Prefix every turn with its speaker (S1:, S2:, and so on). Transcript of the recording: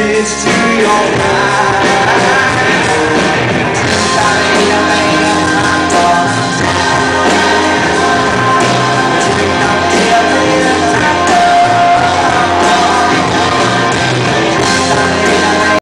S1: message to your mind.